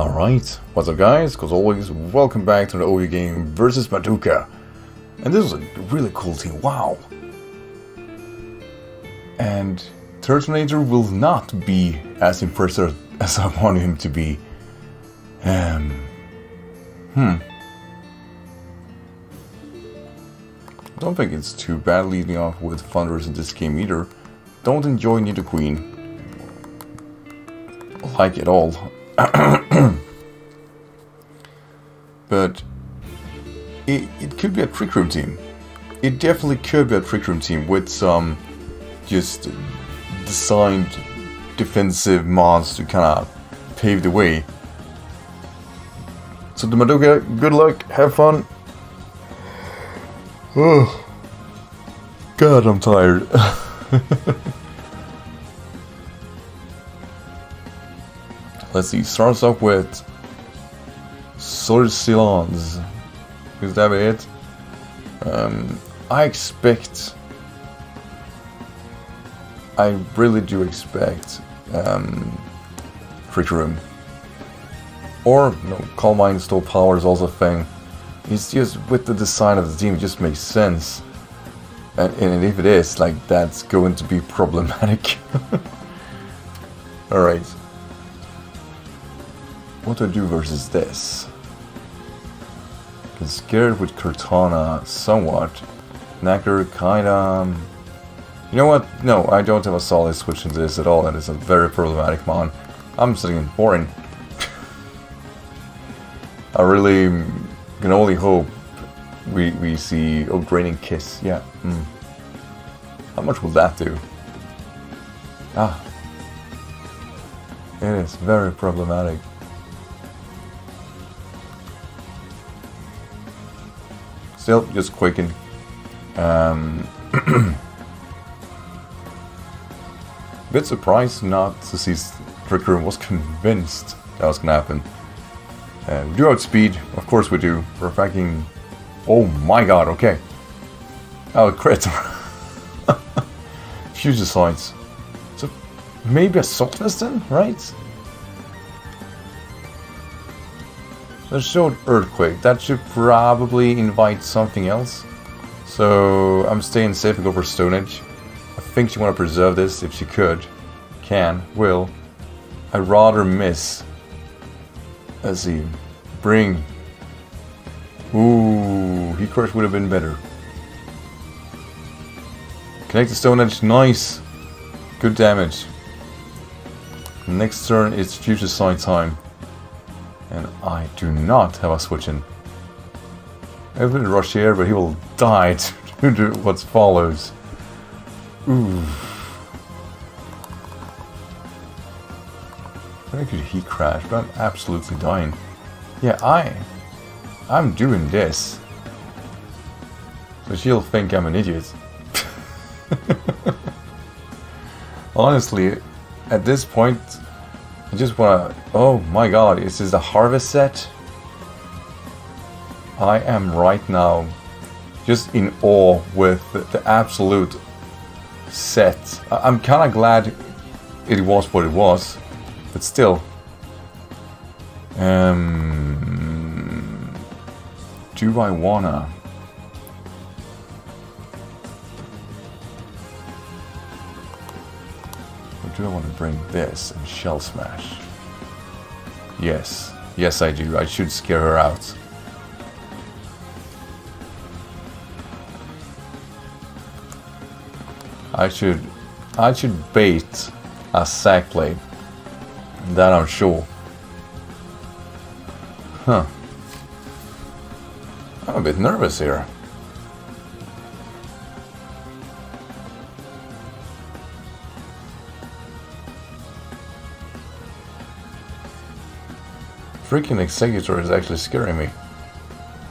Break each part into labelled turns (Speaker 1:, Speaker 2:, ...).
Speaker 1: Alright, what's up guys? As always, welcome back to the OU game versus Madoka. And this is a really cool team, wow. And Turtonator will not be as impressive as I wanted him to be. Um, hmm. Don't think it's too bad leading off with Thundurus in this game either. Don't enjoy Nidoqueen. Like it all. but it, it could be a trick room team. It definitely could be a trick room team with some just designed defensive mods to kind of pave the way. So the Madoka, good luck, have fun. Oh, God, I'm tired. Let's see, starts off with Sorcilons. Is that it? Um, I expect. I really do expect um, Trick Room. Or, no, Calm Mind Stored Power is also a thing. It's just with the design of the team, it just makes sense. And, and if it is, like, that's going to be problematic. Alright. What do I do versus this? I'm scared with Kartana somewhat. Knacker kinda... You know what? No, I don't have a solid switch into this at all, and it's a very problematic mon. I'm sitting in boring. I really can only hope we we see oh draining kiss. Yeah. Mm. How much will that do? Ah. It is very problematic. Still, just quicken. Um, bit surprised not to see Trick Room was convinced that was gonna happen. Uh, we do outspeed, of course we do. We're fucking. Oh my god, okay. Oh, crit. Future sights. So maybe a softness then, right? That showed Earthquake. That should probably invite something else. So I'm staying safe and go for Stone Edge. I think she want to preserve this if she could. Can, will. I'd rather miss. Let's see. Bring. Ooh, Heat Crash would have been better. Connect the Stone Edge, nice. Good damage. Next turn is Future Sight time. I do not have a switch in. Have rush here, but he will die to do what follows. Ooh. I could heat crash, but I'm absolutely dying. Yeah, I... I'm doing this. So she'll think I'm an idiot. Honestly, at this point, I just wanna... Oh my god, is this the harvest set? I am right now just in awe with the, the absolute set. I, I'm kinda glad it was what it was, but still. Um, do I wanna... do I want to bring this and Shell Smash? Yes. Yes, I do. I should scare her out. I should... I should bait a sack blade. That I'm sure. Huh. I'm a bit nervous here. Freaking Executor is actually scaring me.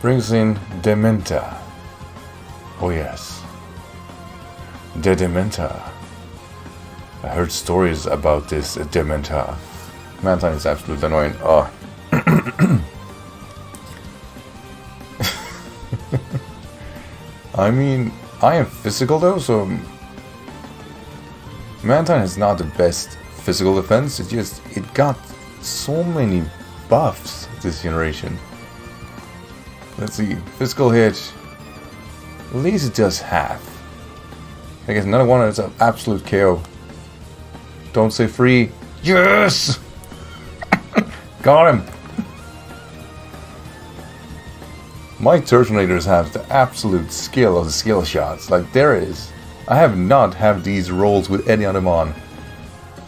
Speaker 1: Brings in Dementa. Oh yes. The Dementa. I heard stories about this Dementa. Mantine is absolutely annoying. Oh. I mean, I am physical though, so Mantine is not the best physical defense. It just it got so many buffs this generation. Let's see. Physical hit. At least it does half. I guess another one is an absolute KO. Don't say free. Yes! Got him! My Turtonators have the absolute skill of the skill shots. Like, there is. I have not had these rolls with any other mon.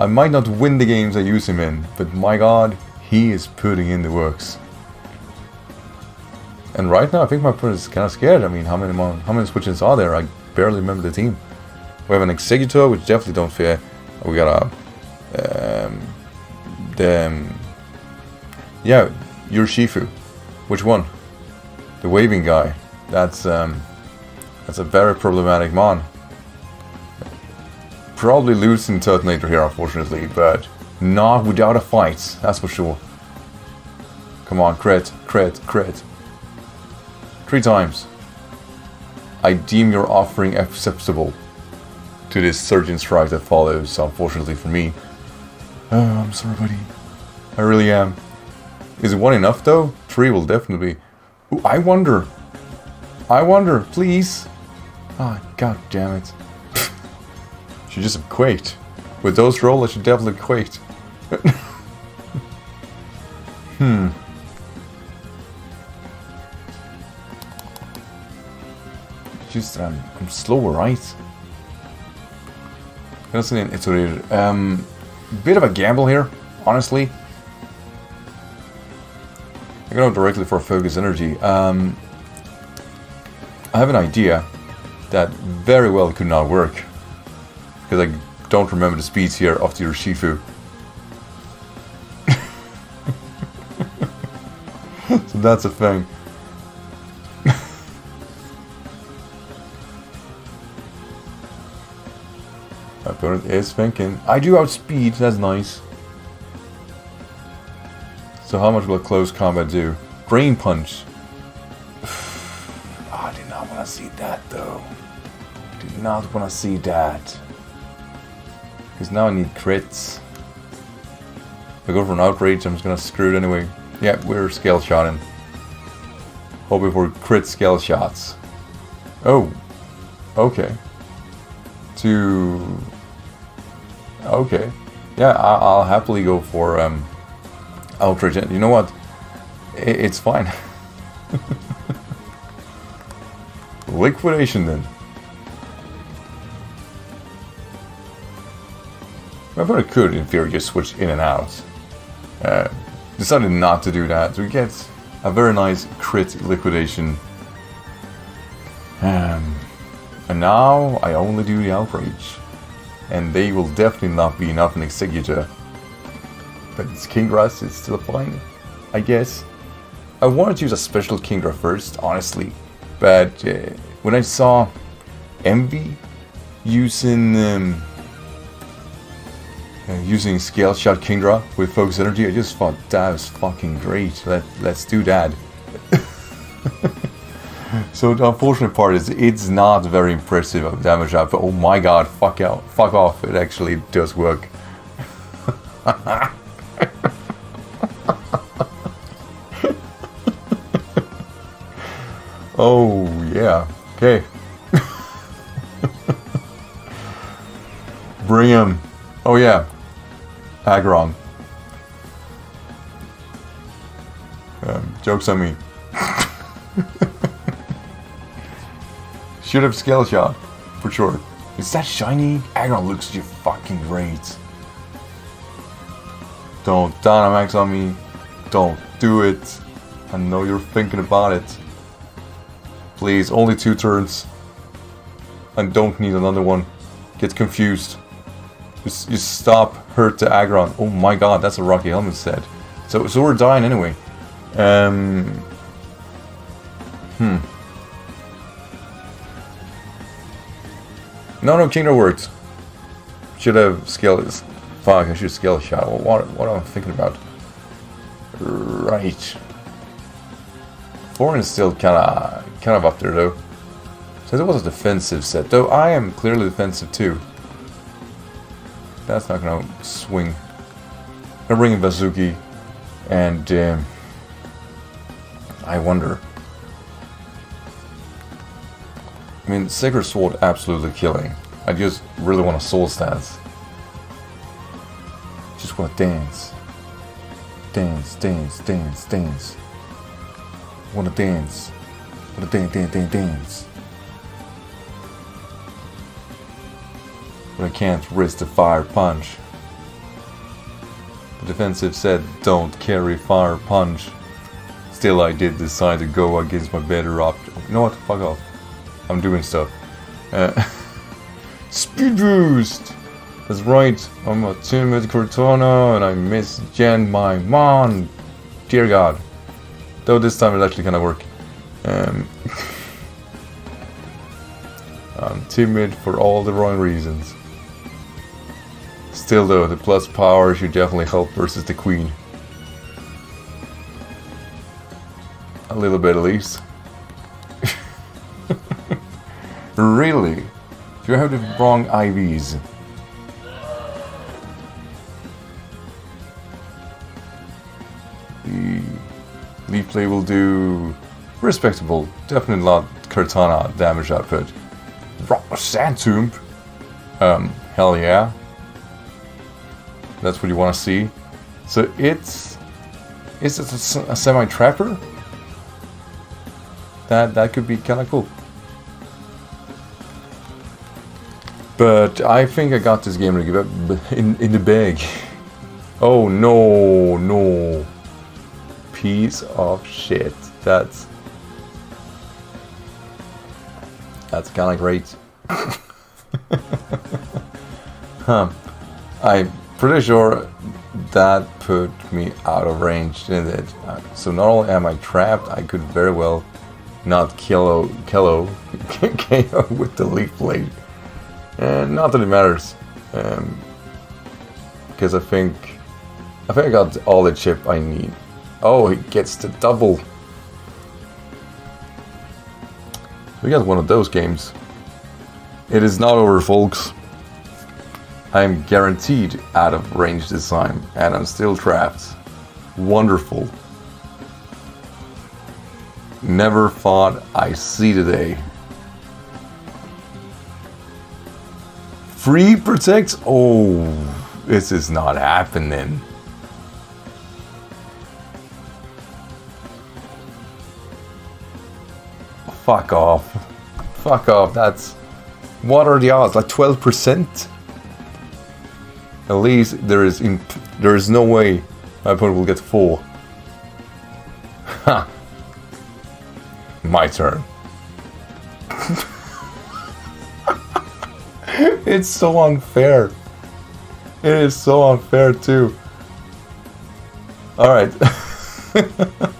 Speaker 1: I might not win the games I use him in, but my god, he is putting in the works. And right now, I think my opponent is kind of scared. I mean, how many mon how many switches are there? I barely remember the team. We have an Executor, which definitely don't fear. We got a... Um, the... Um, yeah, Urshifu. Which one? The waving guy. That's um, that's a very problematic mon. Probably losing Turtonator here, unfortunately, but not without a fight, that's for sure. Come on, crit, crit, crit. Three times. I deem your offering acceptable to this Surging Strike that follows, unfortunately for me. Oh, I'm sorry, buddy. I really am. Is one enough, though? Three will definitely be. Ooh, I wonder. I wonder, please. Ah, oh, god damn it. she just quaked. With those rolls, she definitely quaked. hmm. Just, um, I'm slow, right? That's iterator. Um, bit of a gamble here, honestly. I go directly for focus energy. Um, I have an idea that very well could not work. Because I don't remember the speeds here of the Urshifu. That's a thing. Opponent is thinking. I do outspeed, that's nice. So how much will a close combat do? Drain punch. I did not want to see that though. Did not want to see that. Because now I need crits. If I go for an outrage, I'm just gonna screw it anyway. Yeah, we're scale shotting. Hoping for crit scale shots. Oh. Okay. To... Okay. Yeah, I'll happily go for um, outrage. You know what? It's fine. Liquidation then. I thought it could, in theory, just switch in and out. Uh, decided not to do that. We get a very nice crit liquidation. Um, and now I only do the outrage. And they will definitely not be enough in Executor but it's Kingdra is still applying, I guess. I wanted to use a special Kingdra first, honestly, but uh, when I saw Envy using um, uh, using Scale Shot Kingdra with Focus Energy, I just thought that was fucking great. Let, let's do that. so the unfortunate part is it's not very impressive of damage output. Oh my god, fuck out, fuck off, it actually does work. Oh, yeah. Okay. Bring him. Oh, yeah. Aggron. Um, joke's on me. Should have scale shot, for sure. Is that shiny? Aggron looks just fucking great. Don't Dynamax on me. Don't do it. I know you're thinking about it. Please, only two turns. I don't need another one. Get confused. Just stop, hurt the Aggron. Oh my god, that's a Rocky Helmet set. So, so we're dying anyway. Um, hmm. No, no, Kingdra worked. Should have scaled. Fuck, I should scale shot. What, what am I thinking about? Right. Foreign is still kind of kind of up there though. Since it was a defensive set, though I am clearly defensive too. That's not gonna swing. I'm bringing Bazuki. And um, I wonder. I mean, Sacred Sword absolutely killing. I just really want a Swords Dance. Just want to dance. Dance, dance, dance, dance. Want to dance. Want to dance, dance, dance, dance. But I can't risk the fire punch. The defensive said don't carry fire punch. Still I did decide to go against my better option. You know what? Fuck off. I'm doing stuff. Uh, speed boost! That's right, I'm a timid Kartana and I misgen my mon. Dear God. Though this time it actually kind of worked. Um, I'm timid for all the wrong reasons. Still though, the plus power should definitely help versus the queen. A little bit at least. really? Do you have the wrong IVs? The leaf blade will do respectable, definitely not Kartana damage output. Sand Tomb? Um, hell yeah. That's what you want to see. So it's is it a, a semi trapper? That that could be kind of cool. But I think I got this game in in the bag. Oh no no piece of shit. That's that's kind of great. huh. I pretty sure that put me out of range, didn't it? Uh, so not only am I trapped, I could very well not kill KO, KO with the leaf blade. And not that it matters. Um, because I think I think I got all the chip I need. Oh, he gets the double. We got one of those games. It is not over, folks. I'm guaranteed out of range this time, and I'm still trapped. Wonderful. Never thought I see today. Free protects? Oh, this is not happening. Fuck off. Fuck off, that's... What are the odds? Like 12%? At least there is there is no way my opponent will get four. Ha! My turn. it's so unfair. It is so unfair too. Alright.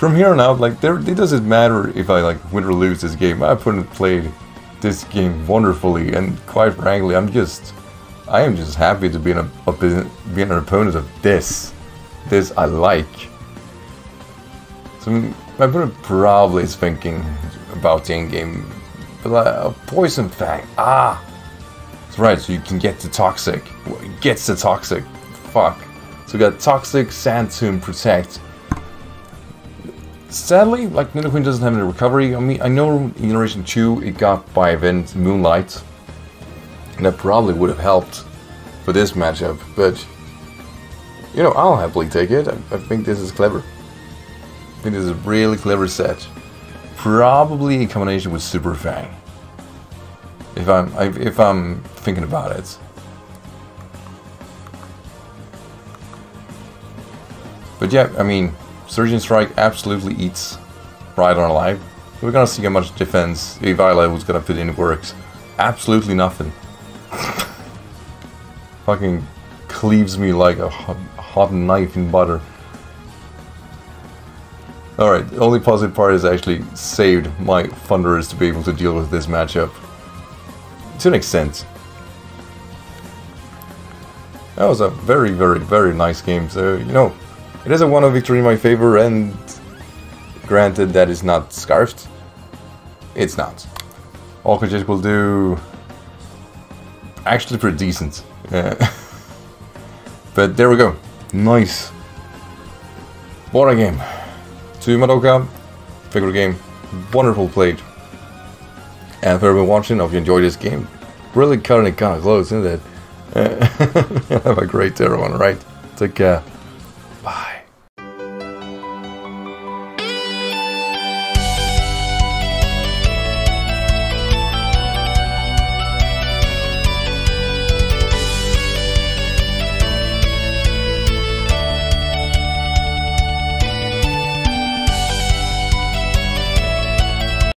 Speaker 1: from here on out, like, there, it doesn't matter if I, like, win or lose this game. I put and played this game wonderfully, and quite frankly, I'm just, I am just happy to be, an, a, an opponent of this. This I like. So my opponent probably is thinking about the end game, but poison fang. Ah, that's right. So you can get the toxic. Gets the toxic. Fuck. So we got toxic, sand tomb, protect Sadly, like Nidoqueen doesn't have any recovery. I mean, I know in Generation 2 it got by event Moonlight. And that probably would have helped for this matchup, but you know, I'll happily take it. I, I think this is clever. I think this is a really clever set. Probably in combination with Super Fang. If I'm if I'm thinking about it. But yeah, I mean, Surging Strike absolutely eats Rhydon alive. We're gonna see how much defense Violet was gonna put in works. Absolutely nothing. Fucking cleaves me like a hot, hot knife in butter. Alright, the only positive part is I actually saved my Thundurus to be able to deal with this matchup. To an extent. That was a very, very, very nice game, so, you know, it is a 1-0 victory in my favor, and granted that is not scarfed. It's not. Alkajet will do actually pretty decent. Uh, but there we go. Nice. What a game. To Madoka, figure game, wonderful played. And for everyone watching, I hope you enjoyed this game. Really cutting it kind of close, isn't it? Uh, have a great day, everyone, right? Take care.